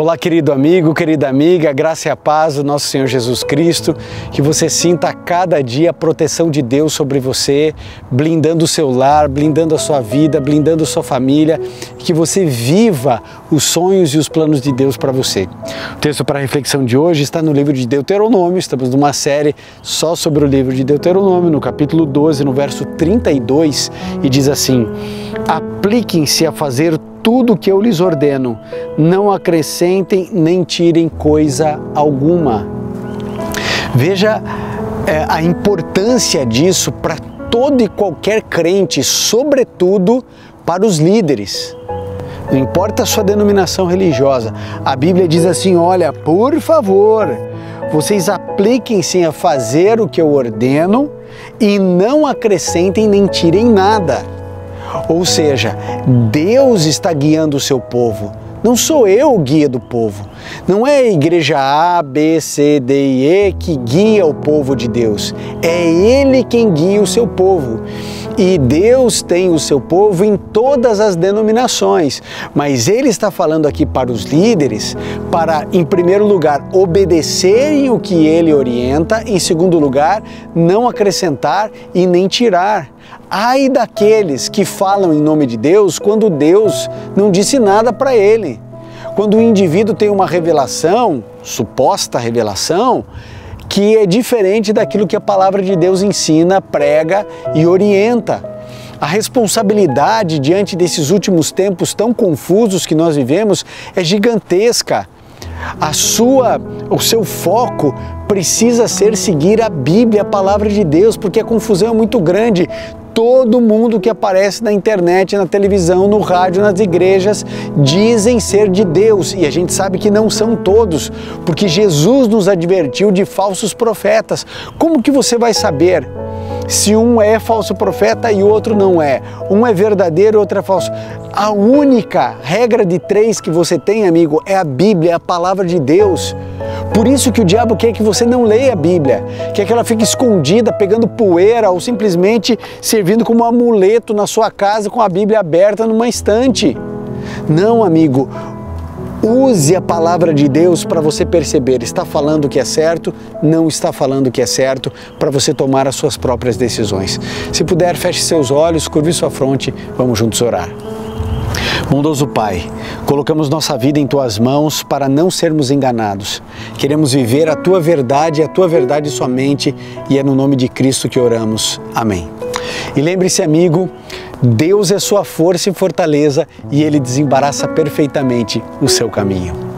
Olá, querido amigo, querida amiga, graça e a paz do nosso Senhor Jesus Cristo, que você sinta a cada dia a proteção de Deus sobre você, blindando o seu lar, blindando a sua vida, blindando a sua família, que você viva os sonhos e os planos de Deus para você. O texto para a reflexão de hoje está no livro de Deuteronômio, estamos numa série só sobre o livro de Deuteronômio, no capítulo 12, no verso 32, e diz assim: Apliquem-se a fazer tudo que eu lhes ordeno, não acrescentem nem tirem coisa alguma. Veja é, a importância disso para todo e qualquer crente, sobretudo para os líderes. Não importa a sua denominação religiosa, a Bíblia diz assim: olha, por favor, vocês apliquem-se a fazer o que eu ordeno e não acrescentem nem tirem nada. Ou seja, Deus está guiando o seu povo. Não sou eu o guia do povo. Não é a igreja A, B, C, D e E que guia o povo de Deus. É Ele quem guia o seu povo. E Deus tem o seu povo em todas as denominações, mas Ele está falando aqui para os líderes para, em primeiro lugar, obedecerem o que Ele orienta, em segundo lugar, não acrescentar e nem tirar. Ai daqueles que falam em nome de Deus quando Deus não disse nada para ele. Quando o indivíduo tem uma revelação, suposta revelação, que é diferente daquilo que a palavra de Deus ensina, prega e orienta. A responsabilidade diante desses últimos tempos tão confusos que nós vivemos é gigantesca. A sua, o seu foco precisa ser seguir a Bíblia, a palavra de Deus, porque a confusão é muito grande todo mundo que aparece na internet, na televisão, no rádio, nas igrejas, dizem ser de Deus e a gente sabe que não são todos, porque Jesus nos advertiu de falsos profetas. Como que você vai saber? Se um é falso profeta e o outro não é. Um é verdadeiro e outro é falso. A única regra de três que você tem, amigo, é a Bíblia, é a palavra de Deus. Por isso que o diabo quer que você não leia a Bíblia, quer que ela fique escondida, pegando poeira ou simplesmente servindo como amuleto na sua casa com a Bíblia aberta numa estante. Não, amigo, Use a palavra de Deus para você perceber, está falando o que é certo, não está falando o que é certo, para você tomar as suas próprias decisões. Se puder, feche seus olhos, curve sua fronte, vamos juntos orar. Bondoso Pai, colocamos nossa vida em tuas mãos para não sermos enganados. Queremos viver a tua verdade, a tua verdade somente, e é no nome de Cristo que oramos. Amém. E lembre-se, amigo, Deus é sua força e fortaleza e ele desembaraça perfeitamente o seu caminho.